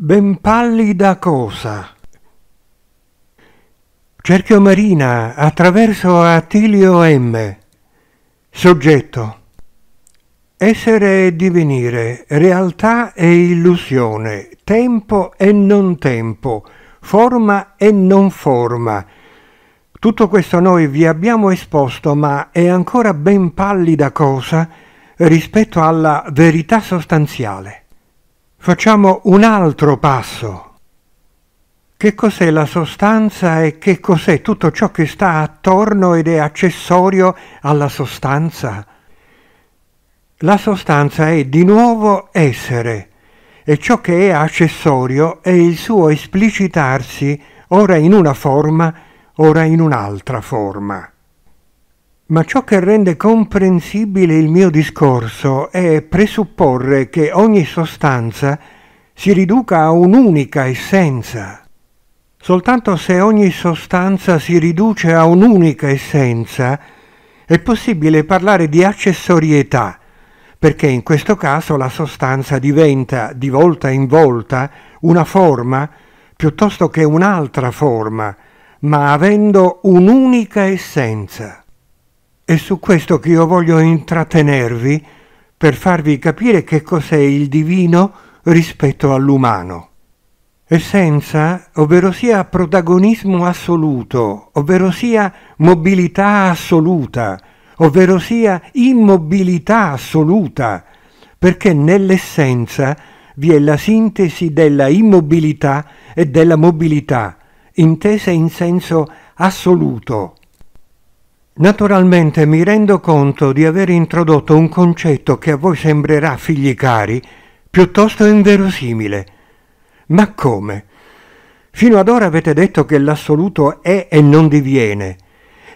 Ben pallida cosa. Cerchio Marina attraverso Attilio M. Soggetto. Essere e divenire, realtà e illusione, tempo e non tempo, forma e non forma. Tutto questo noi vi abbiamo esposto, ma è ancora ben pallida cosa rispetto alla verità sostanziale. Facciamo un altro passo. Che cos'è la sostanza e che cos'è tutto ciò che sta attorno ed è accessorio alla sostanza? La sostanza è di nuovo essere e ciò che è accessorio è il suo esplicitarsi ora in una forma, ora in un'altra forma. Ma ciò che rende comprensibile il mio discorso è presupporre che ogni sostanza si riduca a un'unica essenza. Soltanto se ogni sostanza si riduce a un'unica essenza è possibile parlare di accessorietà, perché in questo caso la sostanza diventa di volta in volta una forma piuttosto che un'altra forma, ma avendo un'unica essenza. È su questo che io voglio intrattenervi per farvi capire che cos'è il divino rispetto all'umano. Essenza, ovvero sia protagonismo assoluto, ovvero sia mobilità assoluta, ovvero sia immobilità assoluta, perché nell'essenza vi è la sintesi della immobilità e della mobilità, intesa in senso assoluto. Naturalmente mi rendo conto di aver introdotto un concetto che a voi sembrerà, figli cari, piuttosto inverosimile. Ma come? Fino ad ora avete detto che l'assoluto è e non diviene,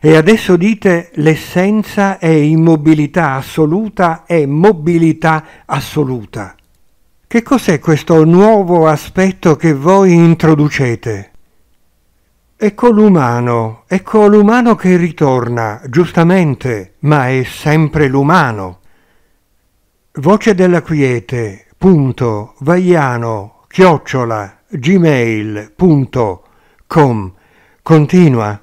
e adesso dite l'essenza è immobilità assoluta e mobilità assoluta. Che cos'è questo nuovo aspetto che voi introducete? Ecco l'umano, ecco l'umano che ritorna, giustamente, ma è sempre l'umano. Voce della quiete, punto, vaiano, chiocciola, gmail.com. Continua.